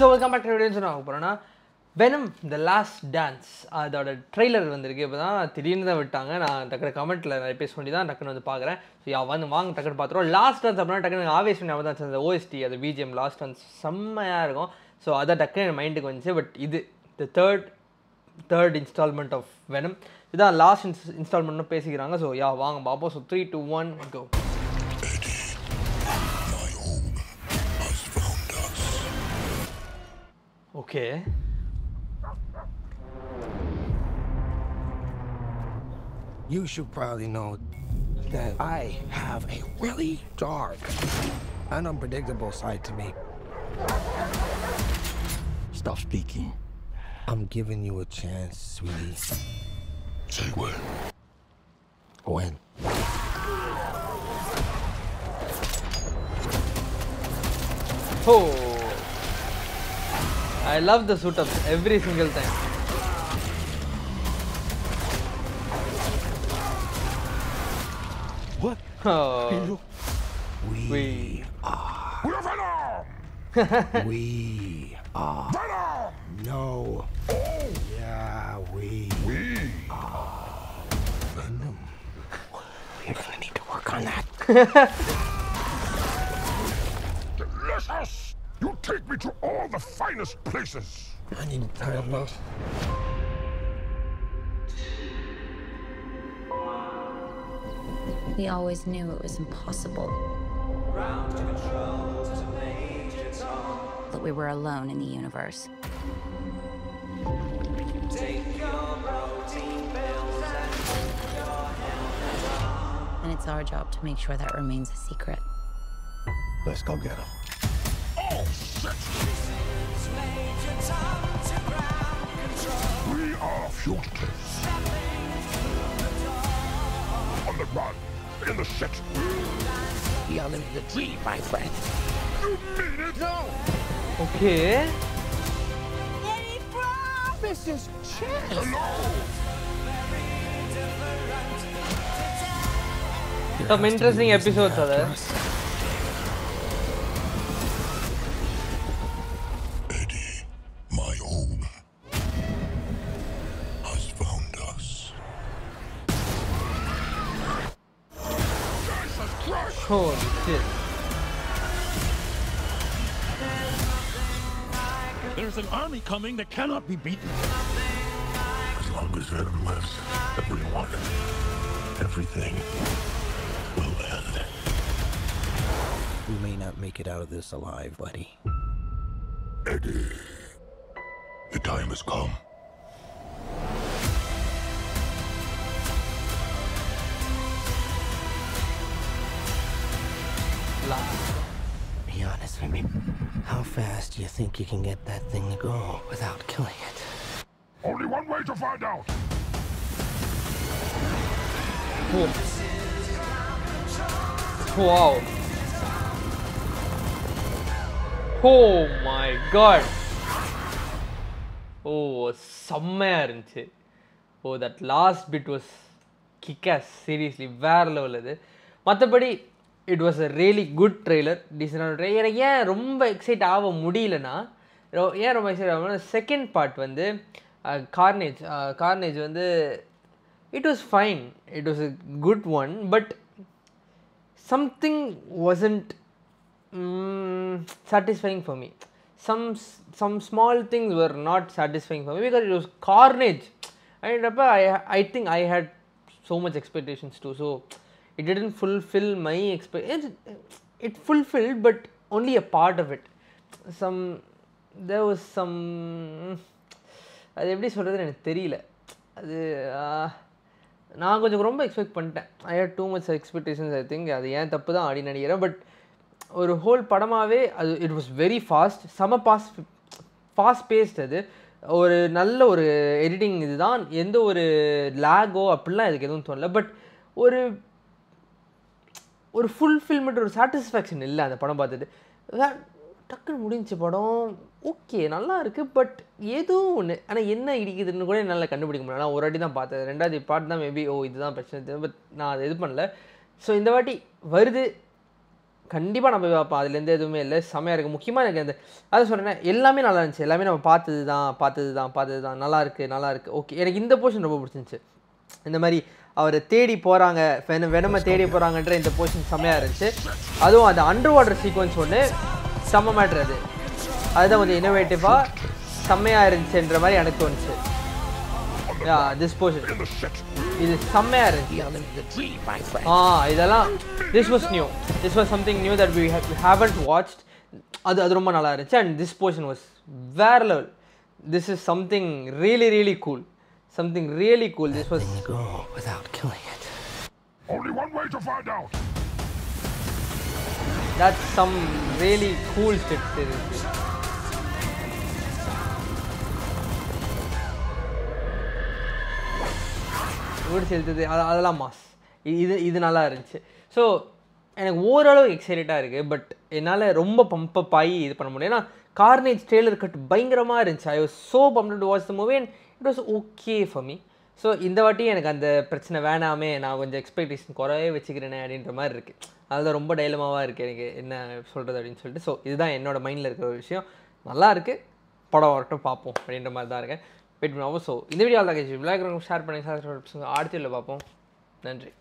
So welcome back to வீடியோன்னு சொன்ன போகிறோன்னா வெனம் த லாஸ்ட் டான்ஸ் அதோட ட்ரெய்லர் வந்திருக்கு. இப்போ தான் திடீர்னு தான் விட்டாங்க. நான் டக்குனு கமெண்ட்டில் நிறைய பேச வேண்டி தான் டக்குனு வந்து பார்க்குறேன். ஸோ யா வந்து வாங்க டக்குனு பார்த்துருவோம். லாஸ்ட் டான்ஸ் அப்படின்னா டக்குனு ஆவேஸ் ஞாபகம் தான். அந்த ஓஎஸ்டி அது பிஜிஎம் லாஸ்ட் டான்ஸ் செம்மையாக இருக்கும். ஸோ அதான் டக்குனு என் மைண்டுக்கு வந்துச்சு. பட் இது the third third installment of Venom இதான் லாஸ்ட் இன்ஸ் இன்ஸ்டால்மெண்ட்னு பேசிக்கிறாங்க. ஸோ யா வாங்க பார்ப்போம். So three two one go okay You should probably know that I have a really dark and unpredictable side to me. Stop speaking. I'm giving you a chance, sweetie. Say when. When? Oh, I love the suit ups every single time. What? Oh, We, we. We're Venom! we are. Venom! No. Yeah, we. We are. Venom. We're gonna need to work on that. You take me to all the finest places. I need to tie up those. We always knew it was impossible. That we were alone in the universe. And it's our job to make sure that remains a secret. Let's go get him. We are fugitives. On the run. In the are the dream, my friend. You mean it? No! Okay. Hello! Some interesting episodes are there. Holy shit. There's an army coming that cannot be beaten. As long as Venom lives, everyone, everything will end. We may not make it out of this alive, buddy. Eddie, the time has come. Last. Be honest with me. How fast do you think you can get that thing to go without killing it? Only one way to find out. Wow. Oh my god. Oh செம்மையாக இருந்துச்சு oh that last bit was kickass seriously வேற level இது மற்றபடி it was a really good trailer டீசெண்டான trailer ஏன் ரொம்ப excite ஆக முடியலன்னா ஏன் ரொம்ப எக்ஸைட் ஆகும் செகண்ட் பார்ட் வந்து கார்னேஜ் கார்னேஜ் வந்து it was fine it was a good one but something wasn't satisfying for me some some small things were not satisfying for me because it was carnage அப்படின்றப்ப I I think I had so much expectations too so it didn't fulfill my expect. It, it fulfilled, but only a part of it. Some there was some. அது எப்படி சொல்கிறதுன்னு எனக்கு தெரியல அது நான் கொஞ்சம் ரொம்ப எக்ஸ்பெக்ட் பண்ணிட்டேன் I had too much expectations I think அது ஏன் தப்பு தான் அப்படின்னு நினைக்கிறேன் பட் ஒரு ஹோல் படமாகவே அது இட் வாஸ் வெரி ஃபாஸ்ட் செம பாஸ் ஃபாஸ்ட் பேஸ்ட் அது ஒரு நல்ல ஒரு எடிட்டிங் இதுதான் எந்த ஒரு லேகோ அப்படிலாம் இதுக்கு எதுவும் தோணல பட் ஒரு ஒரு ஃபுல்ஃபில்மெண்ட் ஒரு சாட்டிஸ்ஃபேக்ஷன் இல்லை அந்த படம் பார்த்துட்டு டக்குன்னு முடிஞ்ச படம் ஓகே நல்லா இருக்குது பட் ஏதோ ஒன்று ஆனால் என்ன இடிக்குதுன்னு கூட என்னால் கண்டுபிடிக்க முடியல. நான் ஒரு வாட்டி தான் பார்த்தேன் ரெண்டாவது பாட்டு தான் மேபி ஓ oh, இதுதான் பிரச்சனை பட் நான் அதை இது பண்ணல. ஸோ இந்த வாட்டி வருது. கண்டிப்பாக நான் போய் பார்ப்பேன். அதுலேருந்து எதுவுமே இல்லை. செமையாக இருக்குது முக்கியமாக எனக்கு அந்த அதை சொல்கிறேன் எல்லாமே நல்லா இருந்துச்சு. எல்லாமே நம்ம பார்த்தது தான் பார்த்தது தான் பார்த்தது தான் நல்லா இருக்குது நல்லா இருக்குது ஓகே எனக்கு இந்த போர்ஷன் ரொம்ப பிடிச்சிருந்துச்சு. இந்த மாதிரி அவர் தேடி போகிறாங்க வென வெனமை தேடி போகிறாங்கன்ற இந்த போர்ஷன் செம்மையாக இருந்துச்சு. அதுவும் அந்த அண்டர் வாட்டர் சீக்வன்ஸ் ஒன்று செம்ம மேட்ரு அது. அதுதான் கொஞ்சம் இனோவேட்டிவாக செம்மையாக இருந்துச்சுன்ற மாதிரி எனக்கு தோணுச்சு. This portion. இது செம்மையாக இருந்துச்சு. ஆ இதெல்லாம் this was new this was something new that we haven't watched அது அது ரொம்ப நல்லா இருந்துச்சு. அண்ட் திஸ் போர்ஷன் வாஸ் வேற level this is something really really cool something really cool this was Go without killing it. Only one way to find out. that's some really cool shit seriously. வீடு செலுத்துது அது அதெல்லாம் mass இது இது நல்லா இருந்துச்சு. So எனக்கு ஓரளவு எக்ஸைட்டடாக இருக்குது பட் என்னால் ரொம்ப பம்பப் ஆகி இது பண்ண முடியும் ஏன்னா கார்னேஜ் ட்ரெய்லர் கட் பயங்கரமாக இருந்துச்சு. I was so pumped to watch the movie and it was okay for me so இந்த வாட்டி எனக்கு அந்த பிரச்சனை வேணாமே நான் கொஞ்சம் எக்ஸ்பெக்டேஷன் குறைவே வச்சுக்கிறேனே அப்படின்ற மாதிரி இருக்குது அதுதான் ரொம்ப டைலமாவாக இருக்குது எனக்கு. என்ன சொல்கிறது அப்படின்னு சொல்லிட்டு. ஸோ இதுதான் என்னோடய மைண்டில் இருக்கிற ஒரு விஷயம். நல்லா இருக்குது படம் வரட்டும் பார்ப்போம் அப்படின்ற மாதிரி தான் இருக்கேன். வெயிட் பண்ணுவோம் ஸோ இந்த வீடியோ தான் ஷேர் பண்ணி ஷேர் அடுத்த வீடியோவில் பார்ப்போம். நன்றி.